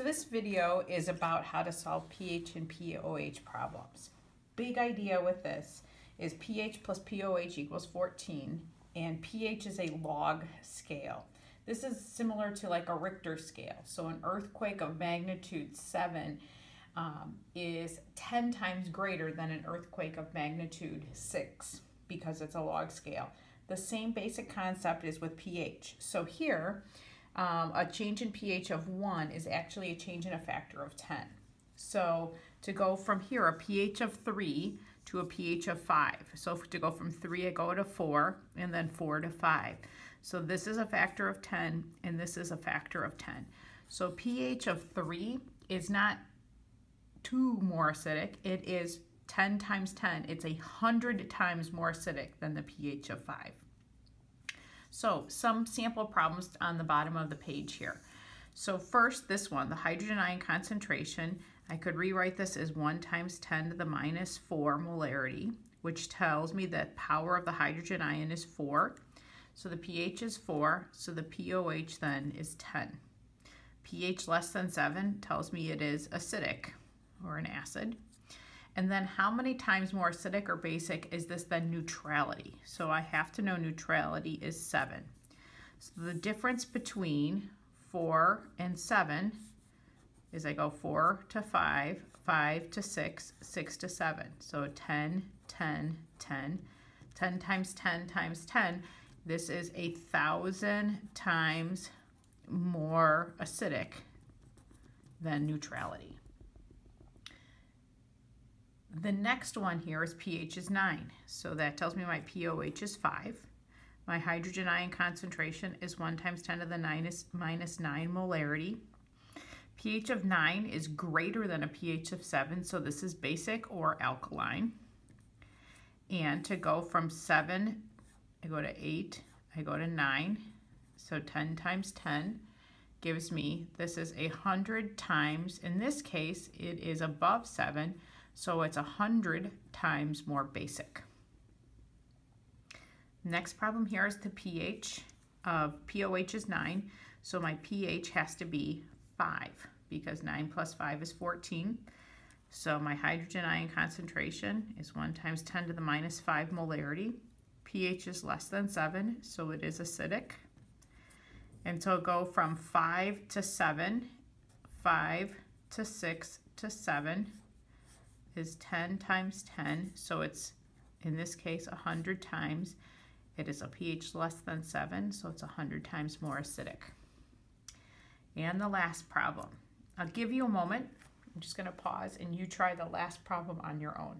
So this video is about how to solve pH and pOH problems. Big idea with this is pH plus pOH equals 14 and pH is a log scale. This is similar to like a Richter scale. So an earthquake of magnitude 7 um, is 10 times greater than an earthquake of magnitude 6 because it's a log scale. The same basic concept is with pH. So here, um, a change in pH of 1 is actually a change in a factor of 10. So to go from here, a pH of 3 to a pH of 5. So to go from 3, I go to 4, and then 4 to 5. So this is a factor of 10, and this is a factor of 10. So pH of 3 is not 2 more acidic, it is 10 times 10. It's a 100 times more acidic than the pH of 5. So some sample problems on the bottom of the page here. So first, this one, the hydrogen ion concentration, I could rewrite this as 1 times 10 to the minus 4 molarity, which tells me that power of the hydrogen ion is 4. So the pH is 4, so the pOH then is 10. pH less than 7 tells me it is acidic, or an acid. And then how many times more acidic or basic is this than neutrality? So I have to know neutrality is 7. So the difference between 4 and 7 is I go 4 to 5, 5 to 6, 6 to 7. So 10, 10, 10. 10 times 10 times 10. This is a thousand times more acidic than neutrality. The next one here is pH is 9. So that tells me my pOH is 5. My hydrogen ion concentration is 1 times 10 to the minus, minus 9 molarity. pH of 9 is greater than a pH of 7, so this is basic or alkaline. And to go from 7, I go to 8, I go to 9, so 10 times 10 gives me, this is a 100 times, in this case, it is above 7, so it's 100 times more basic. Next problem here is the pH of pOH is 9, so my pH has to be 5 because 9 plus 5 is 14. So my hydrogen ion concentration is 1 times 10 to the minus 5 molarity. pH is less than 7, so it is acidic. And so go from 5 to 7, 5 to 6 to 7, is 10 times 10, so it's, in this case, 100 times. It is a pH less than 7, so it's 100 times more acidic. And the last problem. I'll give you a moment. I'm just going to pause and you try the last problem on your own.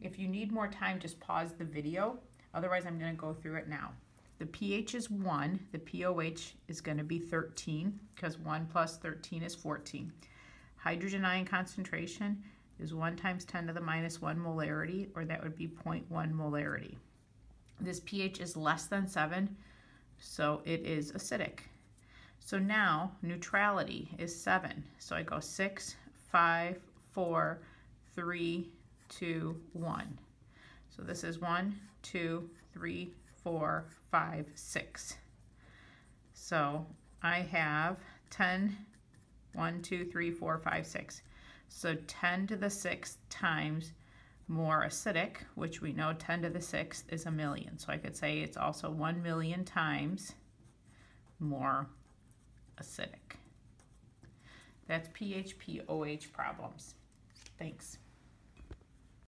If you need more time, just pause the video. Otherwise, I'm going to go through it now. The pH is 1. The pOH is going to be 13 because 1 plus 13 is 14. Hydrogen ion concentration is 1 times 10 to the minus 1 molarity, or that would be 0.1 molarity. This pH is less than 7, so it is acidic. So now neutrality is 7. So I go 6, 5, 4, 3, 2, 1. So this is 1, 2, 3, four, five, six. So I have 10, 1, 2, 3, 4, 5, 6. So 10 to the 6th times more acidic, which we know 10 to the 6th is a million. So I could say it's also 1 million times more acidic. That's pH pOH problems. Thanks.